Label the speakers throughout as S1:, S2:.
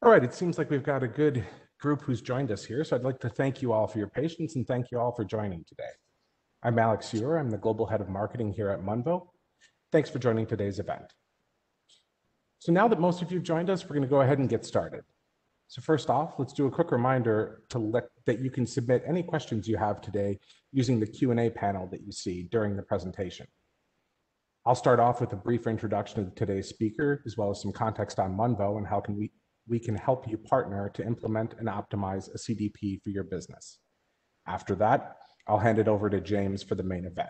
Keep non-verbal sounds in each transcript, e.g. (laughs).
S1: All right, it seems like we've got a good group who's joined us here, so I'd like to thank you all for your patience and thank you all for joining today. I'm Alex Ewer, I'm the Global Head of Marketing here at Munvo. Thanks for joining today's event. So now that most of you have joined us, we're going to go ahead and get started. So first off, let's do a quick reminder to let that you can submit any questions you have today using the Q&A panel that you see during the presentation. I'll start off with a brief introduction of today's speaker, as well as some context on Munvo and how can we, we can help you partner to implement and optimize a CDP for your business. After that, I'll hand it over to James for the main event.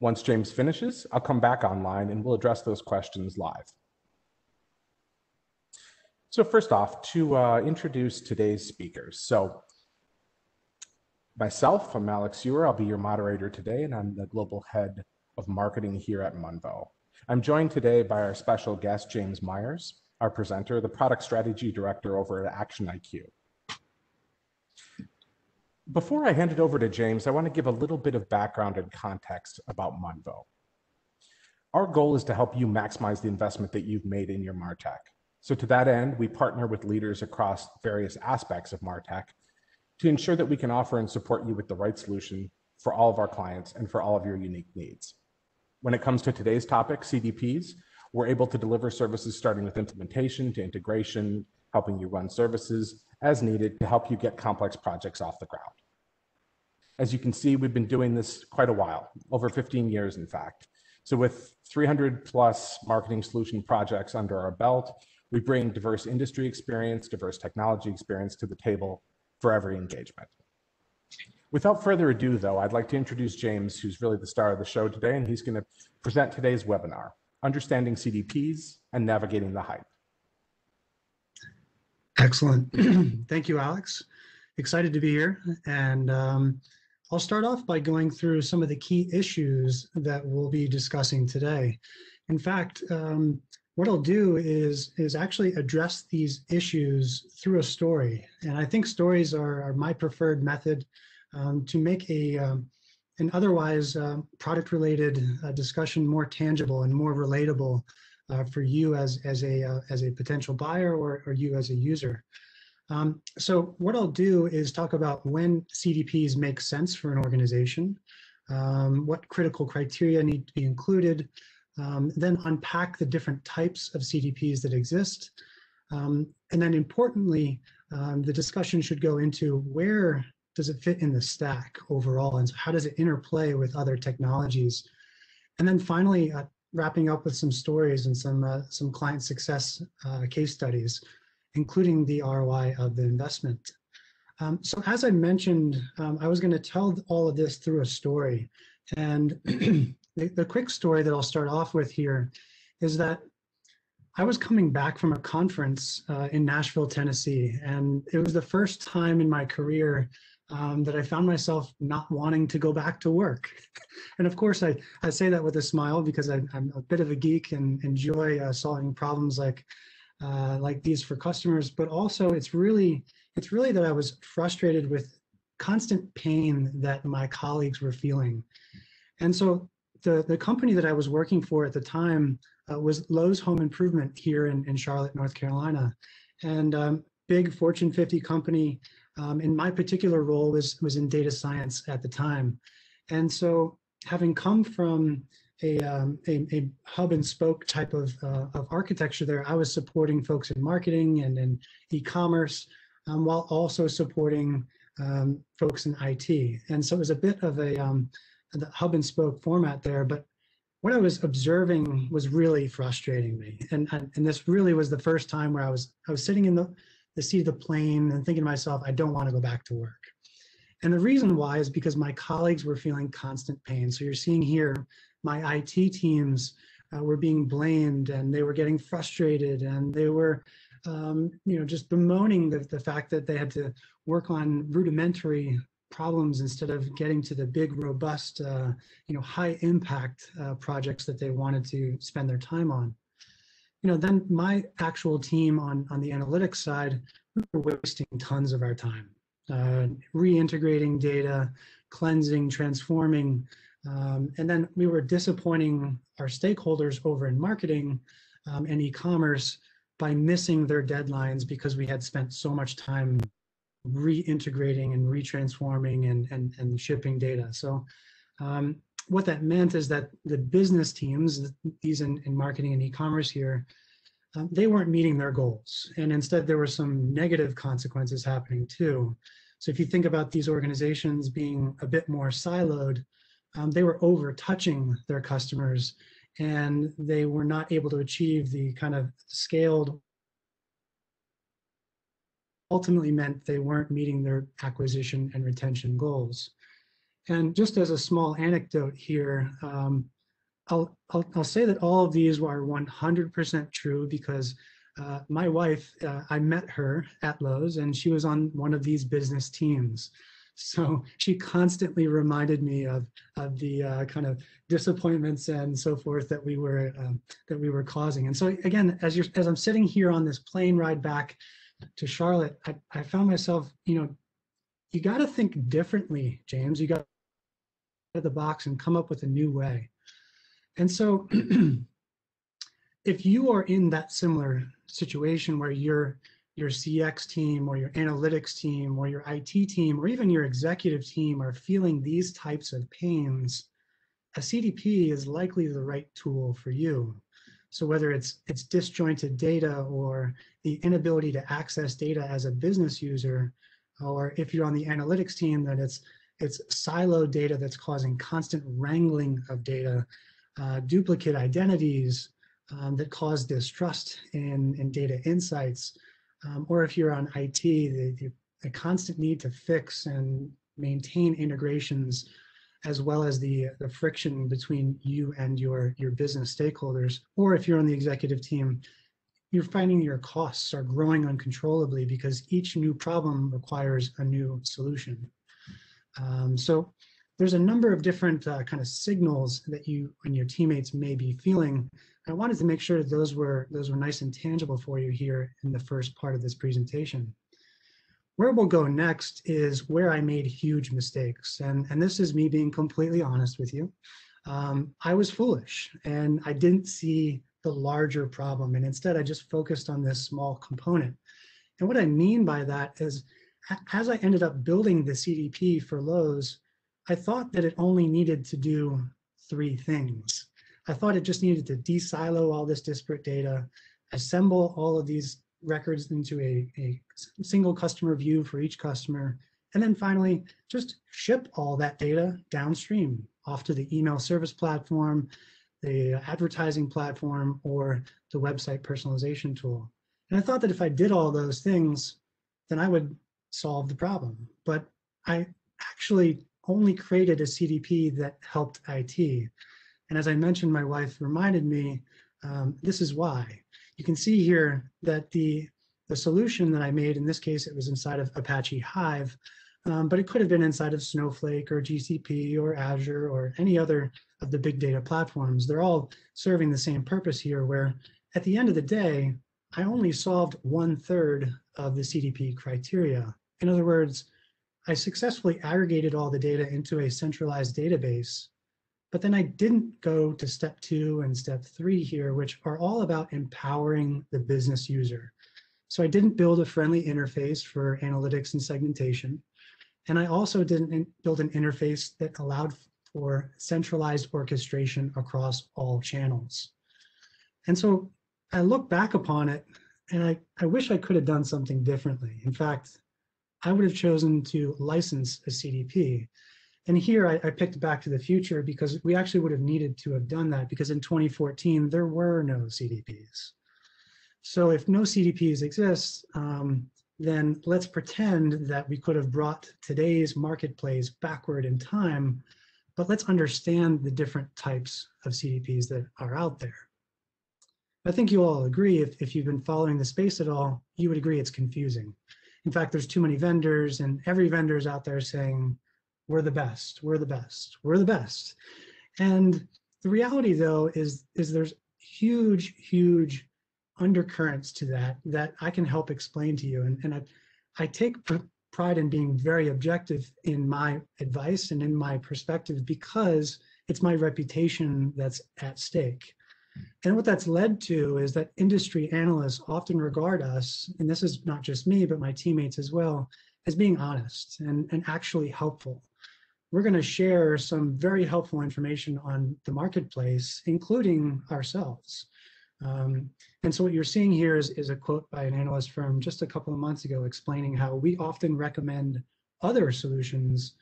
S1: Once James finishes, I'll come back online and we'll address those questions live. So first off, to uh, introduce today's speakers. So myself, I'm Alex Ewer. I'll be your moderator today, and I'm the global head of marketing here at Munvo. I'm joined today by our special guest, James Meyers, our presenter, the product strategy director over at ActionIQ. Before I hand it over to James, I want to give a little bit of background and context about Munvo. Our goal is to help you maximize the investment that you've made in your MarTech. So to that end, we partner with leaders across various aspects of MarTech to ensure that we can offer and support you with the right solution for all of our clients and for all of your unique needs. When it comes to today's topic, CDPs, we're able to deliver services starting with implementation to integration, helping you run services as needed to help you get complex projects off the ground. As you can see, we've been doing this quite a while, over 15 years, in fact. So with 300 plus marketing solution projects under our belt, we bring diverse industry experience, diverse technology experience to the table for every engagement. Without further ado, though, I'd like to introduce James, who's really the star of the show today, and he's going to present today's webinar, Understanding CDPs and Navigating the Hype.
S2: Excellent. (clears throat) Thank you, Alex. Excited to be here. And um, I'll start off by going through some of the key issues that we'll be discussing today. In fact, um, what I'll do is is actually address these issues through a story. And I think stories are, are my preferred method um, to make a um, an otherwise uh, product related uh, discussion more tangible and more relatable uh, for you as as a uh, as a potential buyer or, or you as a user. Um, so what I'll do is talk about when CDPs make sense for an organization, um, what critical criteria need to be included, um, then unpack the different types of CDPs that exist. Um, and then importantly, um, the discussion should go into where does it fit in the stack overall and so how does it interplay with other technologies? And then finally, uh, wrapping up with some stories and some, uh, some client success uh, case studies, including the ROI of the investment. Um, so as I mentioned, um, I was going to tell all of this through a story. And (clears throat) the, the quick story that I'll start off with here is that I was coming back from a conference uh, in Nashville, Tennessee, and it was the first time in my career um, that I found myself not wanting to go back to work. (laughs) and of course, I, I say that with a smile because I, am a bit of a geek and enjoy uh, solving problems like uh, like these for customers. But also, it's really it's really that I was frustrated with constant pain that my colleagues were feeling. And so the, the company that I was working for at the time uh, was Lowe's Home Improvement here in, in Charlotte, North Carolina. And um, big Fortune 50 company. Um, and my particular role was, was in data science at the time. And so having come from a, um, a, a, hub and spoke type of, uh, of architecture there, I was supporting folks in marketing and in e-commerce um, while also supporting um, folks in IT. And so it was a bit of a, um, hub and spoke format there, but what I was observing was really frustrating me. And, and, and this really was the first time where I was, I was sitting in the, the of the plane and thinking to myself, I don't want to go back to work. And the reason why is because my colleagues were feeling constant pain. So you're seeing here, my IT teams uh, were being blamed and they were getting frustrated and they were, um, you know, just bemoaning the, the fact that they had to work on rudimentary problems instead of getting to the big, robust, uh, you know, high impact uh, projects that they wanted to spend their time on. You know, then my actual team on, on the analytics side, we were wasting tons of our time, uh, reintegrating data, cleansing, transforming, um, and then we were disappointing our stakeholders over in marketing um, and e-commerce by missing their deadlines because we had spent so much time reintegrating and retransforming and, and, and shipping data. So um, what that meant is that the business teams, these in, in marketing and e-commerce here, um, they weren't meeting their goals. And instead there were some negative consequences happening too. So if you think about these organizations being a bit more siloed, um, they were over touching their customers and they were not able to achieve the kind of scaled ultimately meant they weren't meeting their acquisition and retention goals. And just as a small anecdote here, um, I'll, I'll, I'll, say that all of these are 100% true because uh, my wife, uh, I met her at Lowe's and she was on one of these business teams. So she constantly reminded me of, of the uh, kind of disappointments and so forth that we were um, that we were causing. And so again, as you're as I'm sitting here on this plane ride back to Charlotte, I, I found myself, you know, you got to think differently, James. You got out of the box and come up with a new way. And so (clears throat) if you are in that similar situation where your your CX team or your analytics team or your IT team or even your executive team are feeling these types of pains, a CDP is likely the right tool for you. So whether it's it's disjointed data or the inability to access data as a business user, or if you're on the analytics team, that it's it's siloed data that's causing constant wrangling of data, uh, duplicate identities um, that cause distrust in, in data insights, um, or if you're on IT, the, the, the, constant need to fix and maintain integrations as well as the, the friction between you and your, your business stakeholders, or if you're on the executive team, you're finding your costs are growing uncontrollably because each new problem requires a new solution. Um, so there's a number of different uh, kind of signals that you and your teammates may be feeling. I wanted to make sure those were those were nice and tangible for you here in the first part of this presentation. Where we'll go next is where I made huge mistakes. And, and this is me being completely honest with you. Um, I was foolish and I didn't see the larger problem. And instead I just focused on this small component. And what I mean by that is as I ended up building the CDP for Lowe's, I thought that it only needed to do three things. I thought it just needed to de-silo all this disparate data, assemble all of these records into a, a single customer view for each customer, and then finally just ship all that data downstream off to the email service platform, the advertising platform, or the website personalization tool. And I thought that if I did all those things, then I would solve the problem. But I actually only created a CDP that helped IT. And as I mentioned, my wife reminded me, um, this is why. You can see here that the, the solution that I made, in this case, it was inside of Apache Hive, um, but it could have been inside of Snowflake or GCP or Azure or any other of the big data platforms. They're all serving the same purpose here where at the end of the day, I only solved one third of the CDP criteria. In other words, I successfully aggregated all the data into a centralized database, but then I didn't go to step two and step three here, which are all about empowering the business user. So I didn't build a friendly interface for analytics and segmentation. And I also didn't build an interface that allowed for centralized orchestration across all channels. And so I look back upon it and I, I wish I could have done something differently. In fact, I would have chosen to license a CDP. And here I, I, picked Back to the Future because we actually would have needed to have done that because in 2014, there were no CDPs. So if no CDPs exist, um, then let's pretend that we could have brought today's marketplace backward in time, but let's understand the different types of CDPs that are out there. I think you all agree, if, if you've been following the space at all, you would agree it's confusing. In fact, there's too many vendors and every vendor is out there saying, we're the best, we're the best, we're the best. And the reality though is, is there's huge, huge undercurrents to that that I can help explain to you. And, and I, I take pride in being very objective in my advice and in my perspective because it's my reputation that's at stake. And what that's led to is that industry analysts often regard us, and this is not just me, but my teammates as well, as being honest and, and actually helpful. We're going to share some very helpful information on the marketplace, including ourselves. Um, and so what you're seeing here is, is a quote by an analyst firm just a couple of months ago explaining how we often recommend other solutions,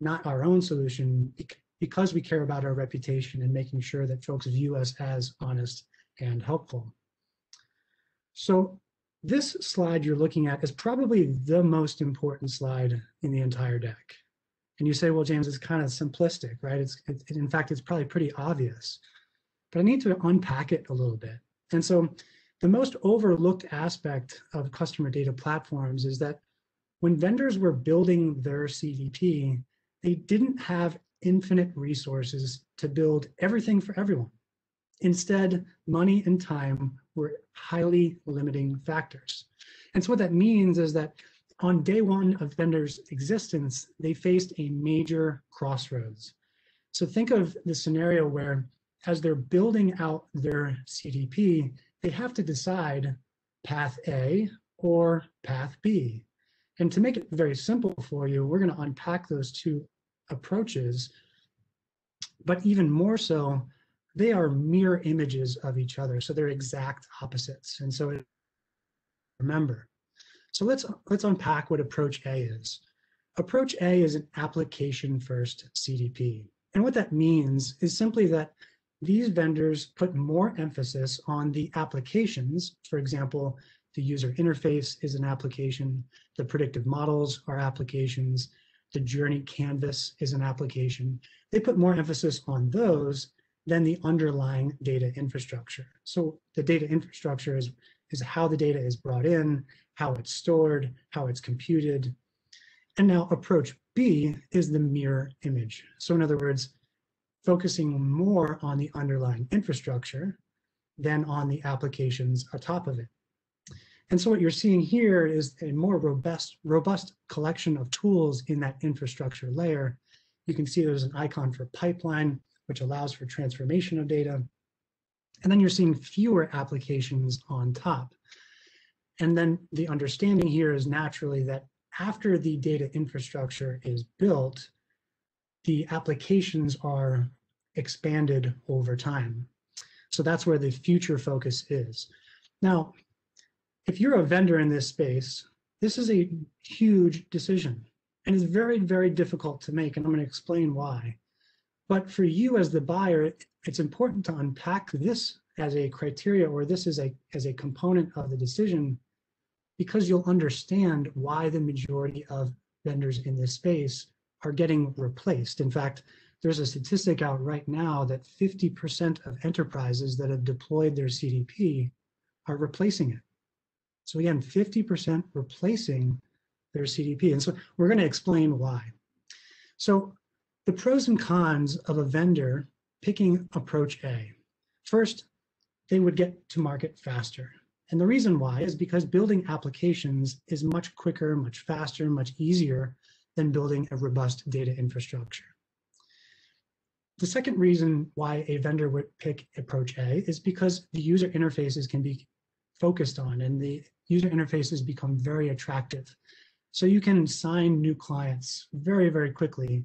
S2: not our own solution, because we care about our reputation and making sure that folks view us as honest and helpful. So this slide you're looking at is probably the most important slide in the entire deck. And you say, well, James, it's kind of simplistic, right? It's, it, in fact, it's probably pretty obvious, but I need to unpack it a little bit. And so the most overlooked aspect of customer data platforms is that when vendors were building their CDP, they didn't have infinite resources to build everything for everyone. Instead, money and time were highly limiting factors. And so what that means is that on day one of vendors' existence, they faced a major crossroads. So think of the scenario where as they're building out their CDP, they have to decide path A or path B. And to make it very simple for you, we're going to unpack those two approaches, but even more so, they are mirror images of each other. So they're exact opposites. And so remember, so let's, let's unpack what approach A is. Approach A is an application first CDP. And what that means is simply that these vendors put more emphasis on the applications. For example, the user interface is an application, the predictive models are applications, the journey canvas is an application. They put more emphasis on those than the underlying data infrastructure. So the data infrastructure is, is how the data is brought in, how it's stored, how it's computed. And now approach B is the mirror image. So in other words, focusing more on the underlying infrastructure than on the applications atop of it. And so what you're seeing here is a more robust, robust collection of tools in that infrastructure layer. You can see there's an icon for pipeline, which allows for transformation of data. And then you're seeing fewer applications on top. And then the understanding here is naturally that after the data infrastructure is built, the applications are expanded over time. So that's where the future focus is. Now, if you're a vendor in this space, this is a huge decision and it's very, very difficult to make. And I'm going to explain why. But for you as the buyer, it's important to unpack this as a criteria or this is a as a component of the decision because you'll understand why the majority of vendors in this space are getting replaced. In fact, there's a statistic out right now that 50% of enterprises that have deployed their CDP are replacing it. So again, 50% replacing their CDP. And so we're going to explain why. So the pros and cons of a vendor picking approach A. First, they would get to market faster. And the reason why is because building applications is much quicker, much faster, much easier than building a robust data infrastructure. The second reason why a vendor would pick approach A is because the user interfaces can be focused on and the user interfaces become very attractive. So you can sign new clients very, very quickly.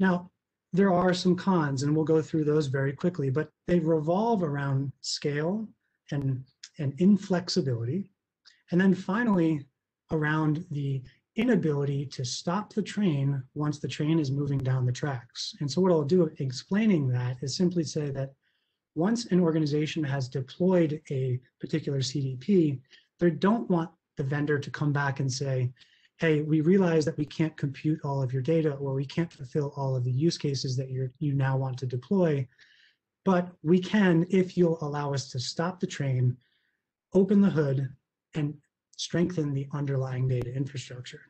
S2: Now, there are some cons and we'll go through those very quickly, but they revolve around scale and, and inflexibility. And then finally, around the inability to stop the train once the train is moving down the tracks. And so what I'll do explaining that is simply say that once an organization has deployed a particular CDP, they don't want the vendor to come back and say, hey, we realize that we can't compute all of your data or we can't fulfill all of the use cases that you you now want to deploy, but we can if you'll allow us to stop the train, open the hood, and strengthen the underlying data infrastructure.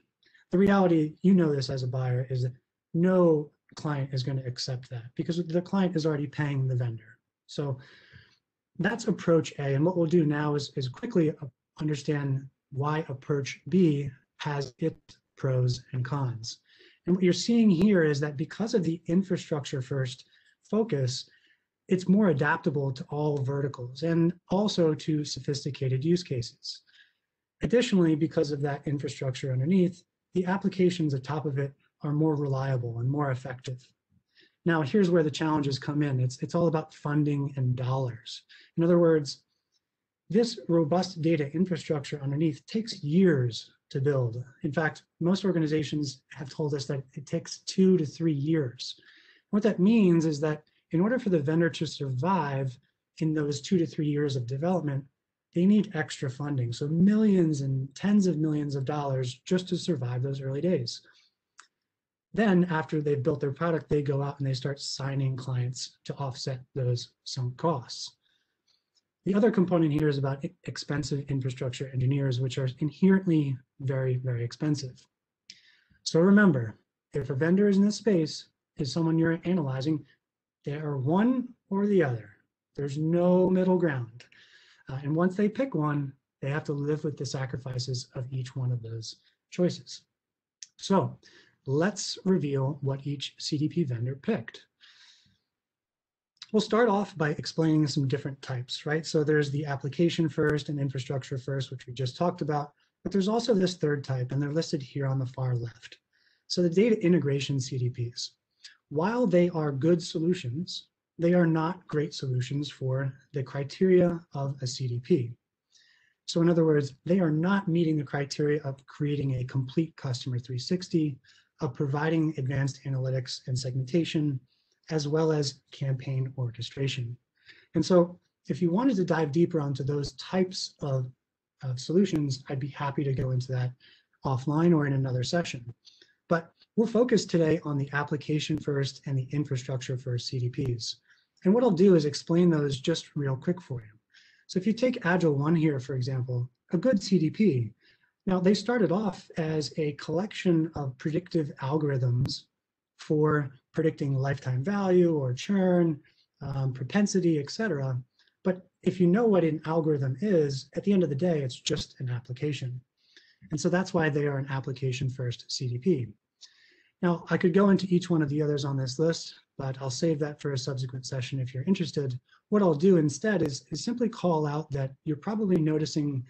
S2: The reality, you know this as a buyer, is that no client is going to accept that because the client is already paying the vendor. So that's approach A. And what we'll do now is, is quickly understand why approach B has its pros and cons. And what you're seeing here is that because of the infrastructure first focus, it's more adaptable to all verticals and also to sophisticated use cases. Additionally, because of that infrastructure underneath, the applications atop of it are more reliable and more effective. Now, here's where the challenges come in. It's, it's all about funding and dollars. In other words, this robust data infrastructure underneath takes years to build. In fact, most organizations have told us that it takes two to three years. What that means is that in order for the vendor to survive in those two to three years of development, they need extra funding. So millions and tens of millions of dollars just to survive those early days. Then after they've built their product, they go out and they start signing clients to offset those sunk costs. The other component here is about expensive infrastructure engineers, which are inherently very, very expensive. So remember, if a vendor is in this space, is someone you're analyzing, they are one or the other. There's no middle ground. Uh, and once they pick one, they have to live with the sacrifices of each one of those choices. So let's reveal what each CDP vendor picked. We'll start off by explaining some different types, right? So there's the application first and infrastructure first, which we just talked about, but there's also this third type, and they're listed here on the far left. So the data integration CDPs. While they are good solutions, they are not great solutions for the criteria of a CDP. So in other words, they are not meeting the criteria of creating a complete customer 360, of providing advanced analytics and segmentation, as well as campaign orchestration. And so if you wanted to dive deeper onto those types of, of solutions, I'd be happy to go into that offline or in another session. But we're focused today on the application first and the infrastructure first CDPs. And what I'll do is explain those just real quick for you. So if you take AgilOne here, for example, a good CDP, now they started off as a collection of predictive algorithms for predicting lifetime value or churn, um, propensity, etc. But if you know what an algorithm is, at the end of the day, it's just an application. And so that's why they are an application first CDP. Now, I could go into each one of the others on this list, but I'll save that for a subsequent session if you're interested. What I'll do instead is, is simply call out that you're probably noticing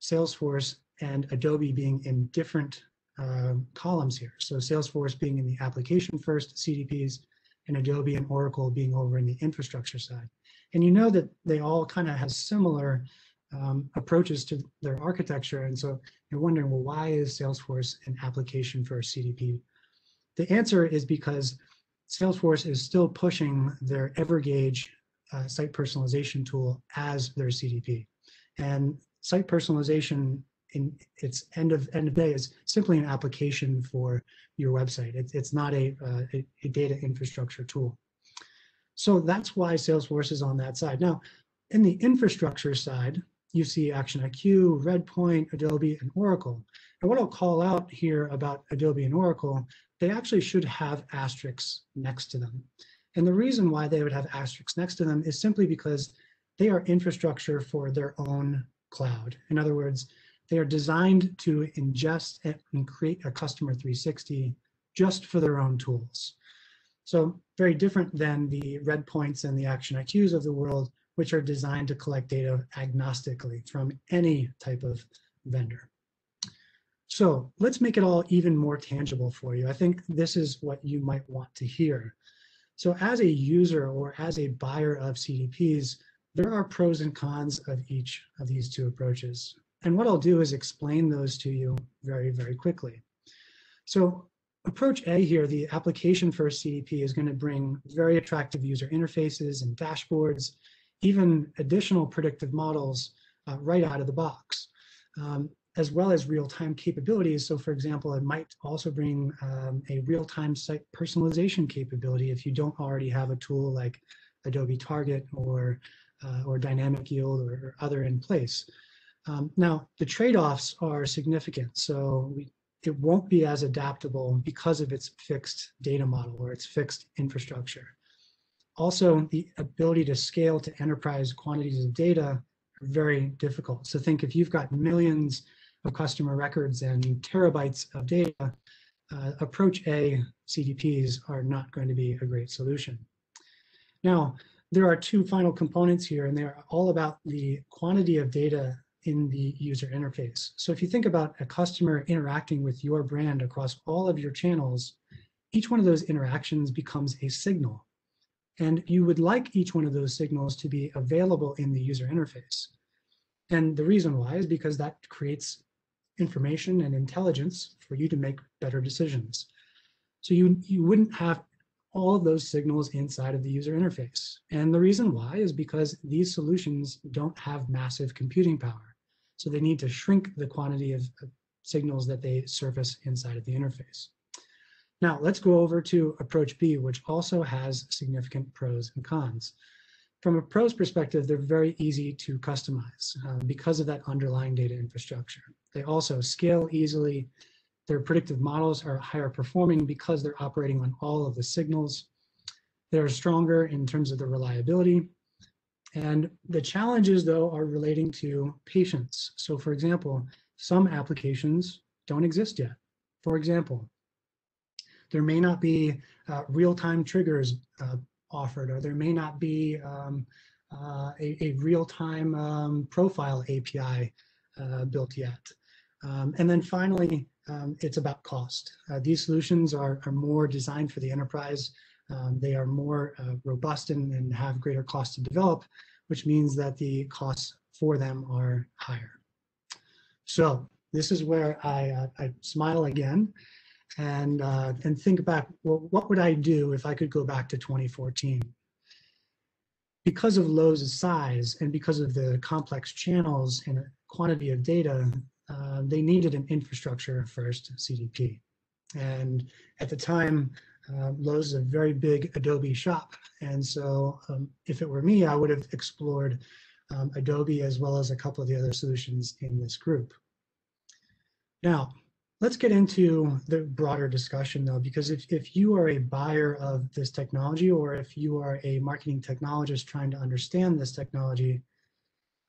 S2: Salesforce and Adobe being in different uh, columns here. So Salesforce being in the application first CDPs and Adobe and Oracle being over in the infrastructure side. And you know that they all kind of have similar um, approaches to their architecture. And so you're wondering, well, why is Salesforce an application for a CDP? The answer is because Salesforce is still pushing their Evergage uh, site personalization tool as their CDP. And site personalization in its end of end of day is simply an application for your website. It's it's not a, uh, a, a data infrastructure tool. So that's why Salesforce is on that side. Now, in the infrastructure side, you see ActionIQ, Redpoint, Adobe, and Oracle. And what I'll call out here about Adobe and Oracle, they actually should have asterisks next to them. And the reason why they would have asterisks next to them is simply because they are infrastructure for their own cloud. In other words, they are designed to ingest and create a customer 360 just for their own tools. So very different than the Redpoints and the ActionIQs of the world, which are designed to collect data agnostically from any type of vendor. So let's make it all even more tangible for you. I think this is what you might want to hear. So as a user or as a buyer of CDPs, there are pros and cons of each of these two approaches. And what I'll do is explain those to you very, very quickly. So approach A here, the application first CDP is going to bring very attractive user interfaces and dashboards, even additional predictive models uh, right out of the box, um, as well as real-time capabilities. So for example, it might also bring um, a real-time site personalization capability if you don't already have a tool like Adobe Target or, uh, or Dynamic Yield or, or other in place. Um, now, the trade-offs are significant. So we, it won't be as adaptable because of its fixed data model or its fixed infrastructure. Also, the ability to scale to enterprise quantities of data are very difficult. So think if you've got millions of customer records and terabytes of data, uh, approach A CDPs are not going to be a great solution. Now, there are two final components here, and they're all about the quantity of data in the user interface. So if you think about a customer interacting with your brand across all of your channels, each one of those interactions becomes a signal. And you would like each one of those signals to be available in the user interface. And the reason why is because that creates information and intelligence for you to make better decisions. So you, you wouldn't have all of those signals inside of the user interface. And the reason why is because these solutions don't have massive computing power. So they need to shrink the quantity of, of signals that they surface inside of the interface. Now let's go over to approach B, which also has significant pros and cons. From a pros perspective, they're very easy to customize uh, because of that underlying data infrastructure. They also scale easily. Their predictive models are higher performing because they're operating on all of the signals. They're stronger in terms of the reliability. And the challenges, though, are relating to patience. So, for example, some applications don't exist yet. For example, there may not be uh, real-time triggers uh, offered, or there may not be um, uh, a, a real-time um, profile API uh, built yet. Um, and then finally, um, it's about cost. Uh, these solutions are, are more designed for the enterprise. Um, they are more uh, robust and, and have greater cost to develop, which means that the costs for them are higher. So this is where I, uh, I smile again and uh, and think back, well, what would I do if I could go back to 2014? Because of Lowe's size and because of the complex channels and quantity of data, uh, they needed an infrastructure first CDP. And at the time, uh, Lowe's is a very big Adobe shop. And so um, if it were me, I would have explored um, Adobe as well as a couple of the other solutions in this group. Now, let's get into the broader discussion though, because if, if you are a buyer of this technology or if you are a marketing technologist trying to understand this technology,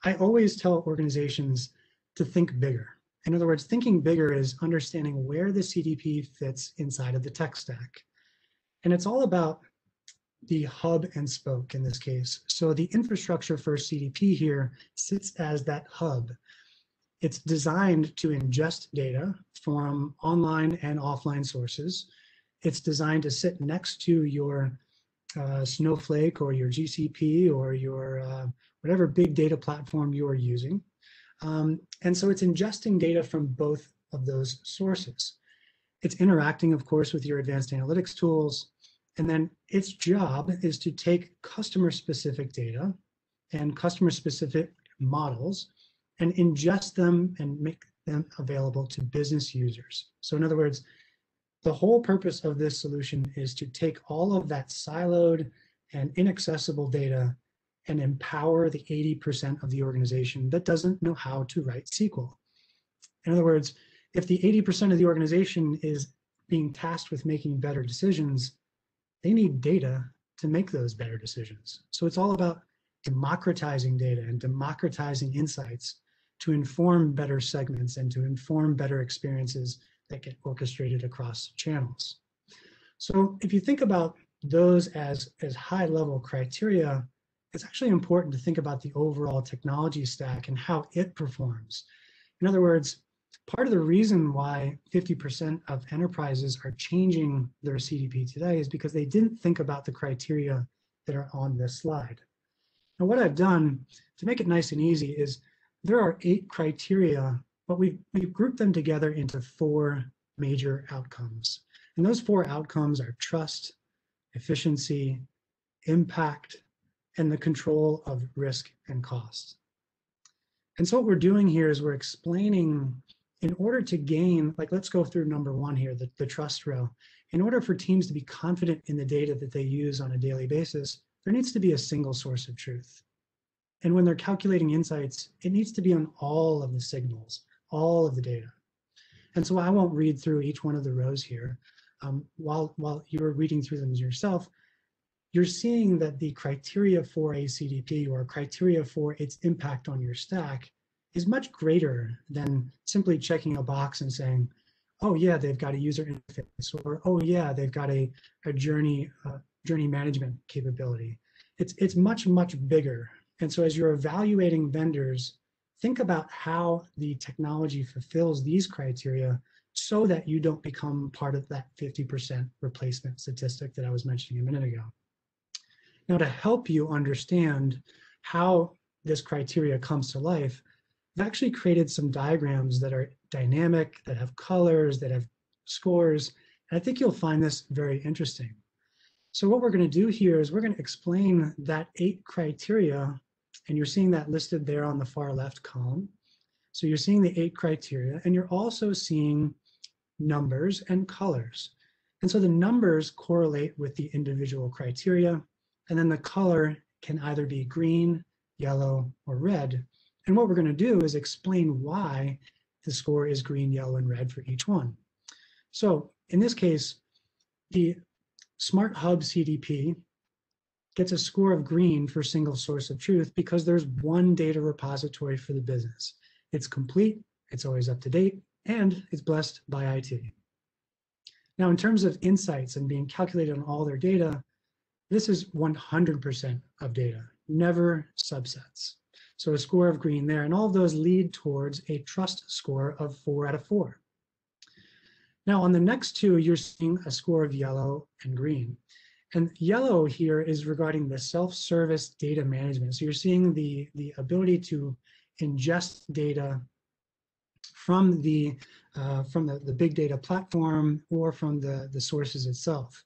S2: I always tell organizations to think bigger. In other words, thinking bigger is understanding where the CDP fits inside of the tech stack. And it's all about the hub and spoke in this case. So the infrastructure for CDP here sits as that hub. It's designed to ingest data from online and offline sources. It's designed to sit next to your uh, Snowflake or your GCP or your uh, whatever big data platform you are using. Um, and so it's ingesting data from both of those sources. It's interacting, of course, with your advanced analytics tools. And then its job is to take customer specific data and customer specific models and ingest them and make them available to business users. So in other words, the whole purpose of this solution is to take all of that siloed and inaccessible data and empower the 80% of the organization that doesn't know how to write SQL. In other words, if the 80% of the organization is being tasked with making better decisions, they need data to make those better decisions. So it's all about democratizing data and democratizing insights to inform better segments and to inform better experiences that get orchestrated across channels. So if you think about those as, as high level criteria, it's actually important to think about the overall technology stack and how it performs. In other words, part of the reason why 50% of enterprises are changing their CDP today is because they didn't think about the criteria that are on this slide. Now what I've done to make it nice and easy is there are eight criteria, but we've, we've grouped them together into four major outcomes. And those four outcomes are trust, efficiency, impact, and the control of risk and cost. And so what we're doing here is we're explaining in order to gain, like let's go through number one here, the, the trust row. In order for teams to be confident in the data that they use on a daily basis, there needs to be a single source of truth. And when they're calculating insights, it needs to be on all of the signals, all of the data. And so I won't read through each one of the rows here. Um, while, while you're reading through them yourself, you're seeing that the criteria for a CDP or criteria for its impact on your stack is much greater than simply checking a box and saying, oh yeah, they've got a user interface, or oh yeah, they've got a, a journey, uh, journey management capability. it's, it's much, much bigger. And so as you're evaluating vendors, think about how the technology fulfills these criteria so that you don't become part of that 50% replacement statistic that I was mentioning a minute ago. Now, to help you understand how this criteria comes to life, I've actually created some diagrams that are dynamic, that have colors, that have scores. And I think you'll find this very interesting. So what we're going to do here is we're going to explain that eight criteria, and you're seeing that listed there on the far left column. So you're seeing the eight criteria, and you're also seeing numbers and colors. And so the numbers correlate with the individual criteria, and then the color can either be green, yellow, or red. And what we're going to do is explain why the score is green, yellow, and red for each one. So in this case, the Smart Hub CDP gets a score of green for single source of truth because there's one data repository for the business. It's complete, it's always up to date, and it's blessed by IT. Now, in terms of insights and being calculated on all their data, this is 100% of data, never subsets. So a score of green there, and all of those lead towards a trust score of four out of four. Now on the next two, you're seeing a score of yellow and green. And yellow here is regarding the self-service data management. So you're seeing the, the ability to ingest data from the uh, from the, the big data platform or from the, the sources itself.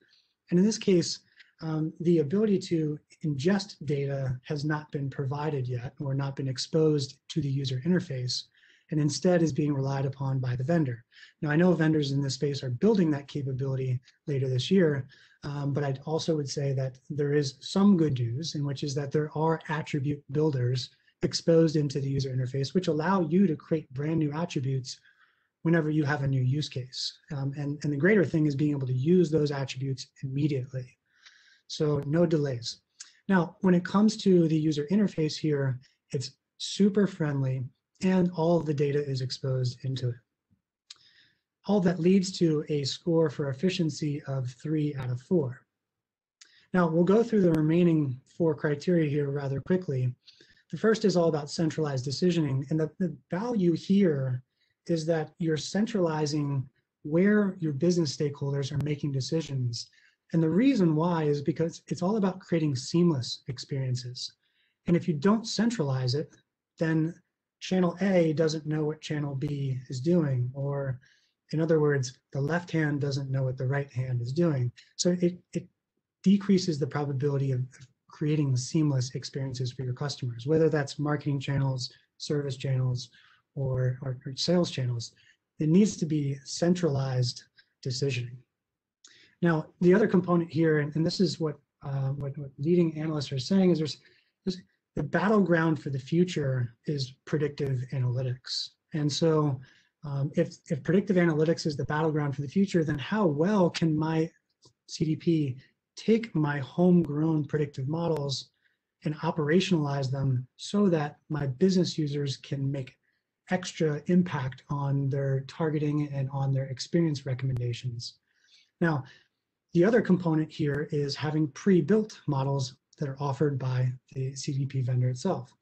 S2: And in this case, um, the ability to ingest data has not been provided yet or not been exposed to the user interface and instead is being relied upon by the vendor. Now, I know vendors in this space are building that capability later this year, um, but I also would say that there is some good news in which is that there are attribute builders exposed into the user interface, which allow you to create brand new attributes whenever you have a new use case. Um, and, and the greater thing is being able to use those attributes immediately. So no delays. Now, when it comes to the user interface here, it's super friendly and all the data is exposed into it. All that leads to a score for efficiency of three out of four. Now we'll go through the remaining four criteria here rather quickly. The first is all about centralized decisioning. And the, the value here is that you're centralizing where your business stakeholders are making decisions. And the reason why is because it's all about creating seamless experiences. And if you don't centralize it, then channel A doesn't know what channel B is doing, or in other words, the left hand doesn't know what the right hand is doing. So it, it decreases the probability of creating seamless experiences for your customers, whether that's marketing channels, service channels, or, or, or sales channels. It needs to be centralized decisioning. Now, the other component here, and, and this is what, uh, what, what leading analysts are saying, is there's, there's the battleground for the future is predictive analytics. And so um, if, if predictive analytics is the battleground for the future, then how well can my CDP take my homegrown predictive models and operationalize them so that my business users can make extra impact on their targeting and on their experience recommendations. Now, the other component here is having pre-built models that are offered by the CDP vendor itself.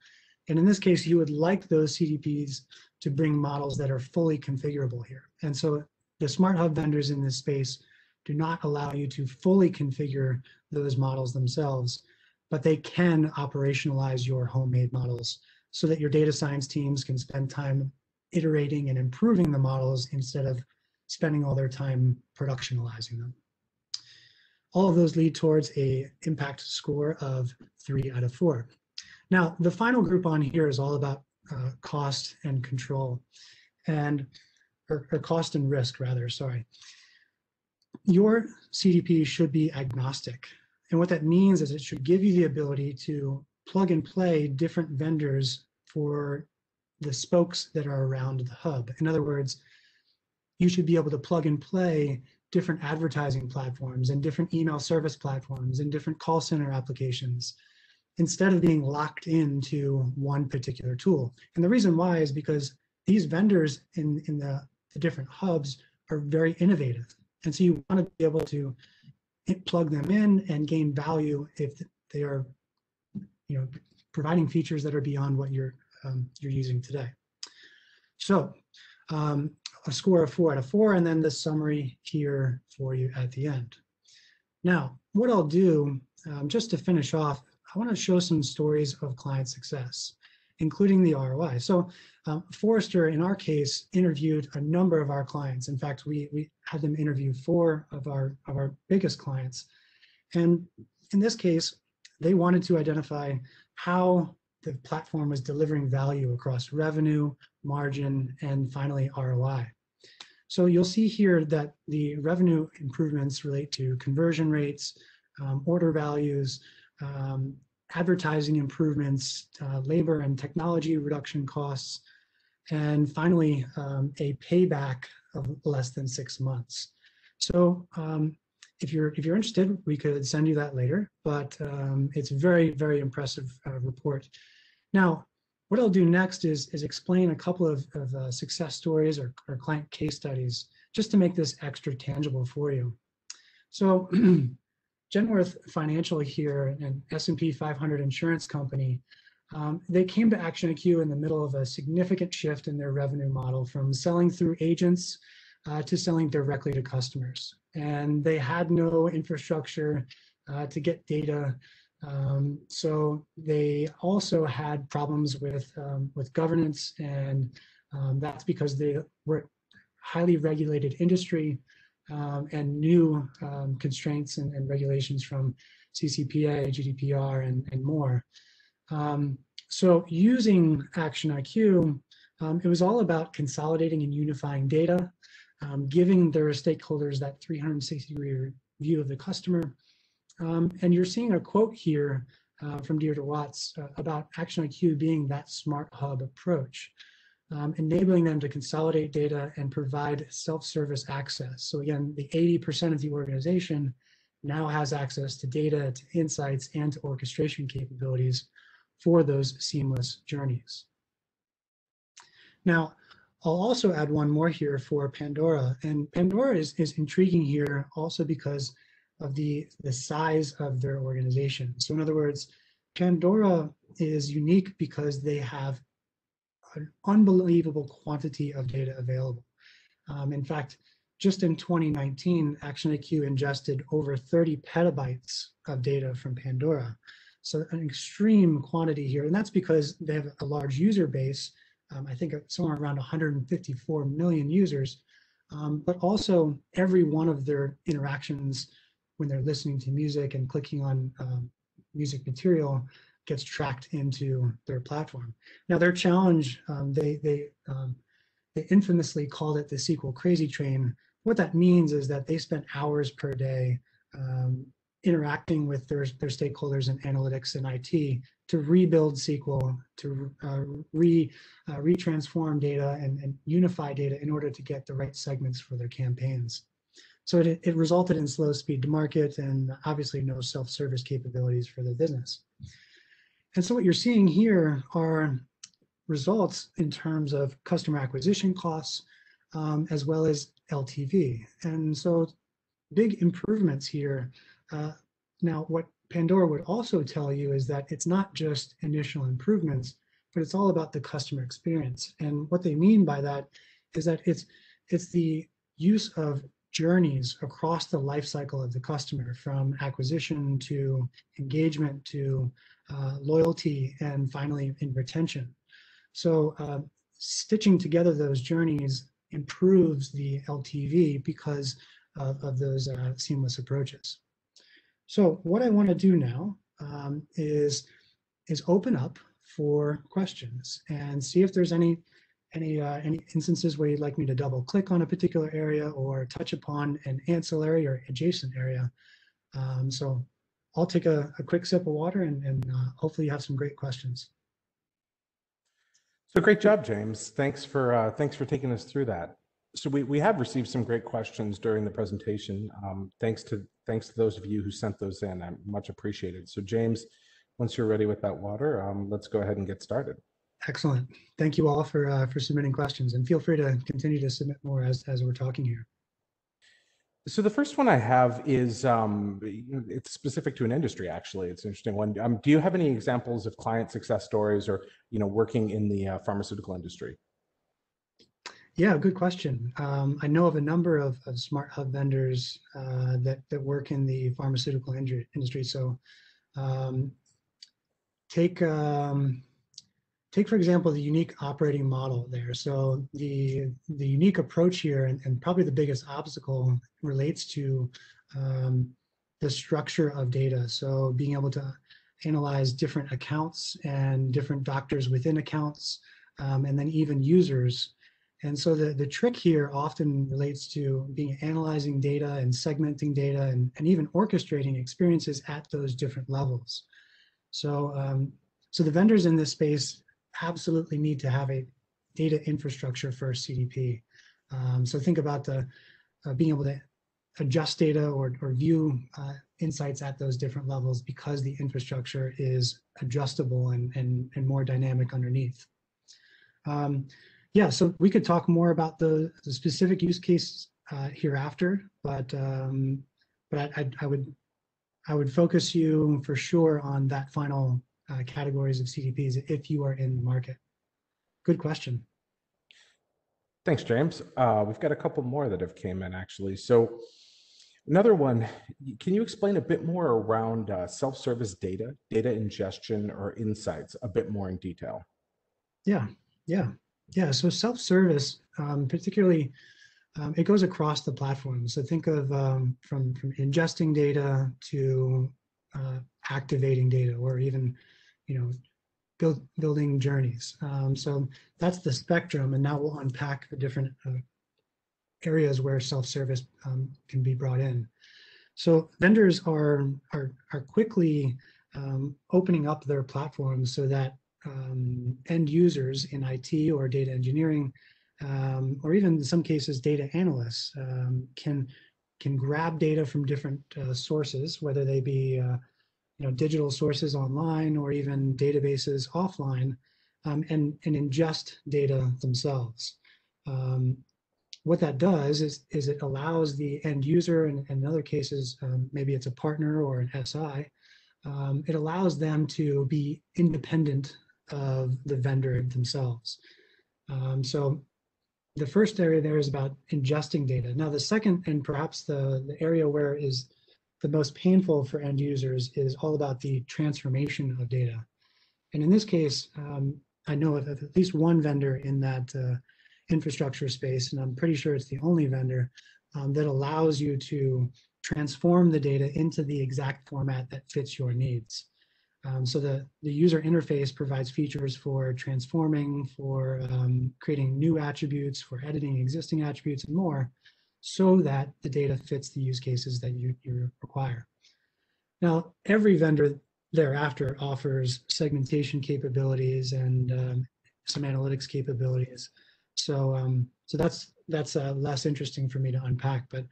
S2: And in this case, you would like those CDPs to bring models that are fully configurable here. And so the smart hub vendors in this space do not allow you to fully configure those models themselves, but they can operationalize your homemade models so that your data science teams can spend time iterating and improving the models instead of spending all their time productionalizing them. All of those lead towards a impact score of three out of four. Now, the final group on here is all about uh, cost and control and or, or cost and risk rather, sorry. Your CDP should be agnostic. And what that means is it should give you the ability to plug and play different vendors for the spokes that are around the hub. In other words, you should be able to plug and play different advertising platforms and different email service platforms and different call center applications instead of being locked into one particular tool. And the reason why is because these vendors in, in the, the different hubs are very innovative. And so you want to be able to plug them in and gain value if they are you know, providing features that are beyond what you're um, you're using today. So um, a score of four out of four, and then the summary here for you at the end. Now, what I'll do, um, just to finish off, I want to show some stories of client success, including the ROI. So um, Forrester, in our case, interviewed a number of our clients. In fact, we, we had them interview four of our, of our biggest clients. And in this case, they wanted to identify how the platform was delivering value across revenue, margin, and finally ROI. So you'll see here that the revenue improvements relate to conversion rates, um, order values, um, advertising improvements, uh, labor and technology reduction costs, and finally um, a payback of less than six months. So um, if you're if you're interested, we could send you that later, but um, it's very, very impressive uh, report. Now, what I'll do next is, is explain a couple of, of uh, success stories or, or client case studies just to make this extra tangible for you. So (clears throat) Genworth Financial here, an S&P 500 insurance company, um, they came to ActionIQ in the middle of a significant shift in their revenue model from selling through agents uh, to selling directly to customers. And they had no infrastructure uh, to get data um, so they also had problems with um, with governance, and um, that's because they were highly regulated industry um, and new um, constraints and, and, regulations from CCPA, GDPR, and, and more. Um, so using ActionIQ, it was all about consolidating and unifying data, giving their stakeholders that 360 degree view of the customer, um, and you're seeing a quote here uh, from Deirdre Watts uh, about ActionIQ being that smart hub approach, um, enabling them to consolidate data and provide self-service access. So again, the 80% of the organization now has access to data, to insights, and to orchestration capabilities for those seamless journeys. Now, I'll also add one more here for Pandora. And Pandora is, is intriguing here also because of the, the size of their organization. So in other words, Pandora is unique because they have an unbelievable quantity of data available. Um, in fact, just in 2019, ActionIQ ingested over 30 petabytes of data from Pandora. So an extreme quantity here, and that's because they have a large user base, um, I think somewhere around 154 million users, um, but also every one of their interactions when they're listening to music and clicking on um, music material gets tracked into their platform. Now their challenge, um, they, they, um, they infamously called it the SQL crazy train. What that means is that they spent hours per day um, interacting with their, their stakeholders in analytics and IT to rebuild SQL, to uh, re, uh, retransform data and, and unify data in order to get the right segments for their campaigns. So it, it resulted in slow speed to market and obviously no self-service capabilities for the business. And so what you're seeing here are results in terms of customer acquisition costs, um, as well as LTV. And so big improvements here. Uh, now, what Pandora would also tell you is that it's not just initial improvements, but it's all about the customer experience. And what they mean by that is that it's it's the use of journeys across the life cycle of the customer from acquisition to engagement to uh, loyalty and finally in retention. So uh, stitching together those journeys improves the LTV because of, of those uh, seamless approaches. So what I want to do now um, is, is open up for questions and see if there's any any uh, any instances where you'd like me to double click on a particular area or touch upon an ancillary or adjacent area. Um, so I'll take a, a, quick sip of water and, and uh, hopefully you have some great questions.
S1: So great job, James. Thanks for uh, thanks for taking us through that. So we, we have received some great questions during the presentation. Um, thanks to thanks to those of you who sent those in. I'm much appreciated. So James, once you're ready with that water, um, let's go ahead and get started.
S2: Excellent. Thank you all for uh, for submitting questions, and feel free to continue to submit more as as we're talking here.
S1: So the first one I have is um, it's specific to an industry. Actually, it's an interesting one. Um, do you have any examples of client success stories, or you know, working in the uh, pharmaceutical industry?
S2: Yeah, good question. Um, I know of a number of, of smart hub vendors uh, that that work in the pharmaceutical industry. So, um, take um, take for example the unique operating model there. So the the unique approach here, and, and probably the biggest obstacle relates to um, the structure of data. So being able to analyze different accounts and different doctors within accounts, um, and then even users and so the, the trick here often relates to being analyzing data and segmenting data and, and even orchestrating experiences at those different levels. So, um, so the vendors in this space absolutely need to have a data infrastructure for CDP. Um, so think about the uh, being able to adjust data or, or view uh, insights at those different levels because the infrastructure is adjustable and, and, and more dynamic underneath. Um, yeah, so we could talk more about the, the specific use case uh, hereafter, but um, but I, I, I, would I would focus you for sure on that final uh, categories of CDPs if you are in the market. Good question.
S1: Thanks, James. Uh, we've got a couple more that have came in actually. So another one, can you explain a bit more around uh, self-service data, data ingestion or insights a bit more in detail?
S2: Yeah, yeah. Yeah, so self-service, um, particularly, um, it goes across the platform. So think of um, from from ingesting data to uh, activating data, or even, you know, build, building journeys. Um, so that's the spectrum, and now we'll unpack the different uh, areas where self-service um, can be brought in. So vendors are are are quickly um, opening up their platforms so that um, end users in IT or data engineering, um, or even in some cases data analysts um, can can grab data from different uh, sources, whether they be uh, know digital sources online or even databases offline, um, and and ingest data themselves. Um, what that does is is it allows the end user, and, and in other cases um, maybe it's a partner or an SI, it allows them to be independent of the vendor themselves. Um, so the first area there is about ingesting data. Now the second and perhaps the, the area where is the most painful for end users is all about the transformation of data. And in this case, um, I know of at least one vendor in that uh, infrastructure space, and I'm pretty sure it's the only vendor um, that allows you to transform the data into the exact format that fits your needs. Um, so the, the user interface provides features for transforming, for um, creating new attributes, for editing existing attributes and more, so that the data fits the use cases that you, you require. Now, every vendor thereafter offers segmentation capabilities and um, some analytics capabilities. So, um, so that's that's uh, less interesting for me to unpack, but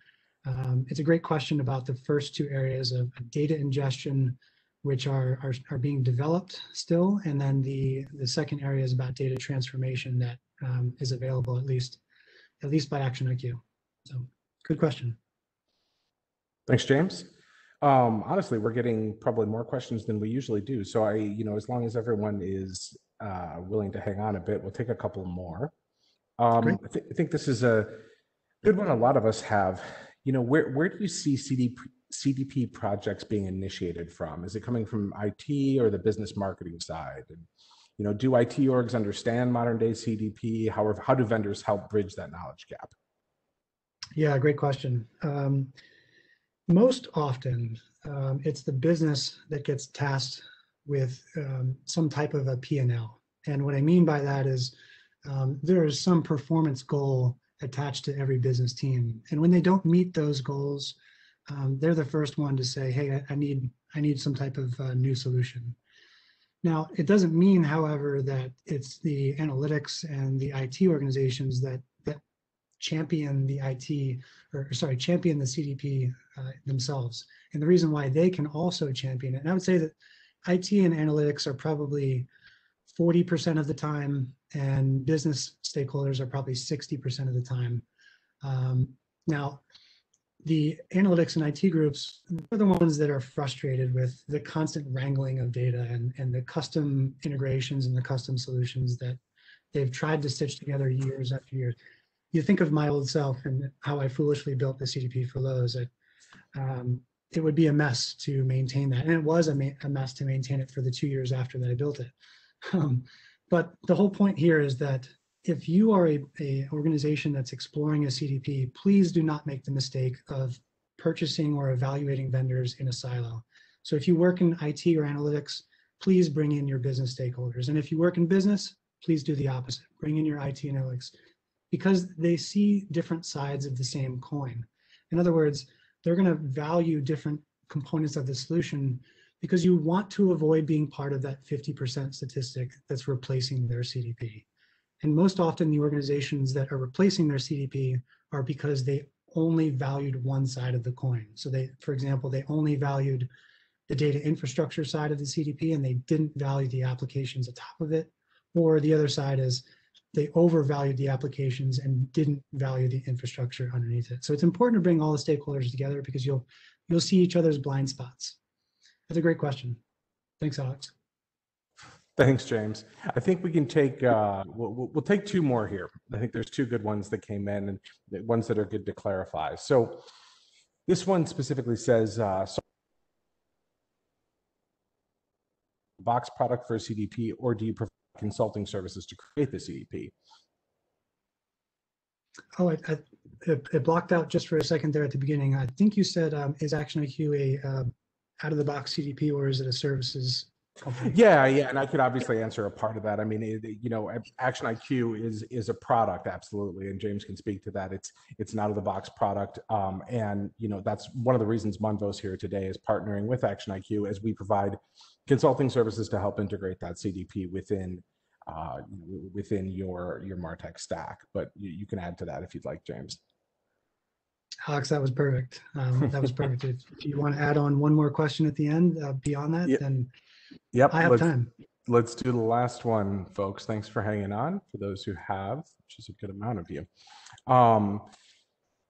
S2: um, it's a great question about the first two areas of data ingestion, which are, are, are being developed still. And then the, the second area is about data transformation that um, is available at least, at least by ActionIQ. So good question.
S1: Thanks, James. Um, honestly, we're getting probably more questions than we usually do. So I, you know, as long as everyone is uh, willing to hang on a bit, we'll take a couple more. Um, I, th I, think this is a good one. A lot of us have. You know, where where do you see CDP CDP projects being initiated from? Is it coming from IT or the business marketing side? And, you know, do IT orgs understand modern day CDP? How, how do vendors help bridge that knowledge gap?
S2: Yeah, great question. Um, most often, um, it's the business that gets tasked with um, some type of a P&L. And what I mean by that is um, there is some performance goal attached to every business team. And when they don't meet those goals, um, they're the first one to say, hey, I, I need, I need some type of uh, new solution. Now, it doesn't mean, however, that it's the analytics and the IT organizations that that champion the IT, or sorry, champion the CDP uh, themselves. And the reason why they can also champion it, and I would say that IT and analytics are probably 40% of the time, and business stakeholders are probably 60% of the time. Um, now, the analytics and IT groups are the ones that are frustrated with the constant wrangling of data and, and the custom integrations and the custom solutions that they've tried to stitch together years after years. You think of my old self and how I foolishly built the CDP for Lowe's. It, um, it would be a mess to maintain that. And it was a, a, mess to maintain it for the two years after that I built it. Um, but the whole point here is that if you are a, a organization that's exploring a CDP, please do not make the mistake of purchasing or evaluating vendors in a silo. So if you work in IT or analytics, please bring in your business stakeholders. And if you work in business, please do the opposite. Bring in your IT analytics because they see different sides of the same coin. In other words, they're going to value different components of the solution because you want to avoid being part of that 50% statistic that's replacing their CDP. And most often the organizations that are replacing their CDP are because they only valued one side of the coin. So they, for example, they only valued the data infrastructure side of the CDP and they didn't value the applications atop of it. Or the other side is they overvalued the applications and didn't value the infrastructure underneath it. So it's important to bring all the stakeholders together because you'll you'll see each other's blind spots. That's a great question. Thanks, Alex.
S1: Thanks, James. I think we can take uh, we'll, we'll take two more here. I think there's two good ones that came in and ones that are good to clarify. So this one specifically says uh, box product for CDP, or do you provide consulting services to create the CDP?
S2: Oh, it, it, blocked out just for a second there at the beginning. I think you said, um, is ActionIQ a uh, out of the box CDP or is it a services company?
S1: Yeah, yeah, and I could obviously answer a part of that. I mean, it, you know, ActionIQ is is a product, absolutely, and James can speak to that. It's it's an out of the box product, um, and you know that's one of the reasons Munvo's here today is partnering with ActionIQ as we provide consulting services to help integrate that CDP within uh, within your your Martech stack. But you, you, can add to that if you'd like, James.
S2: Alex, that was perfect. Um, that was perfect. (laughs) if, if, you want to add on one more question at the end uh, beyond that, yep. then
S1: yep.
S2: I have
S1: let's,
S2: time.
S1: Let's do the last one, folks. Thanks for hanging on. For those who have, which is a good amount of you. Um,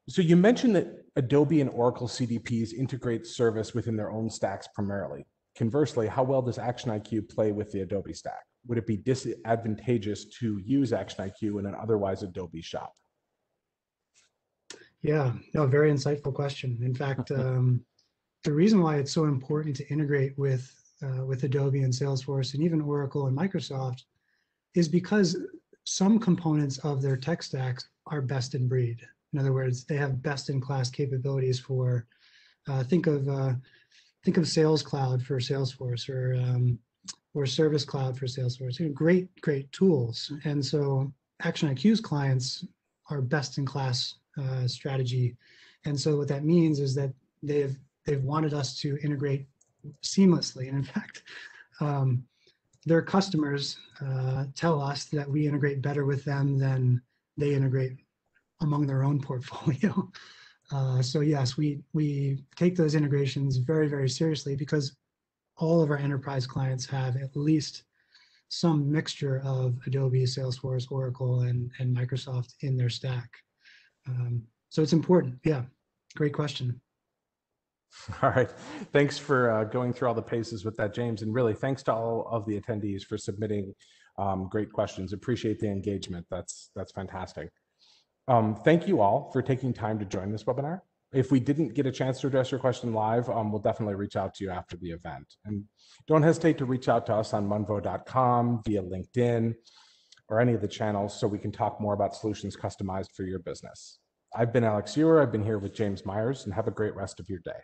S1: so you mentioned that Adobe and Oracle CDPs integrate service within their own stacks primarily. Conversely, how well does ActionIQ play with the Adobe stack? Would it be disadvantageous to use ActionIQ in an otherwise Adobe shop?
S2: Yeah, no, very insightful question. In fact, (laughs) um, the reason why it's so important to integrate with uh, with Adobe and Salesforce and even Oracle and Microsoft is because some components of their tech stacks are best in breed. In other words, they have best in class capabilities for, uh, think of uh, think of Sales Cloud for Salesforce or um, or Service Cloud for Salesforce. You know, great, great tools. And so ActionIQ's clients are best in class uh, strategy. And so what that means is that they've they've wanted us to integrate seamlessly. And in fact, um, their customers uh, tell us that we integrate better with them than they integrate among their own (laughs) portfolio. Uh, so yes, we we take those integrations very very seriously because all of our enterprise clients have at least some mixture of Adobe, Salesforce, Oracle, and and Microsoft in their stack. Um, so it's important. Yeah, great question. (laughs)
S1: All right. Thanks for uh, going through all the paces with that, James. And really, thanks to all of the attendees for submitting um, great questions. Appreciate the engagement. That's that's fantastic. Um, thank you all for taking time to join this webinar. If we didn't get a chance to address your question live, um, we'll definitely reach out to you after the event. And don't hesitate to reach out to us on munvo.com via LinkedIn or any of the channels so we can talk more about solutions customized for your business. I've been Alex Ewer. I've been here with James Meyers and have a great rest of your day.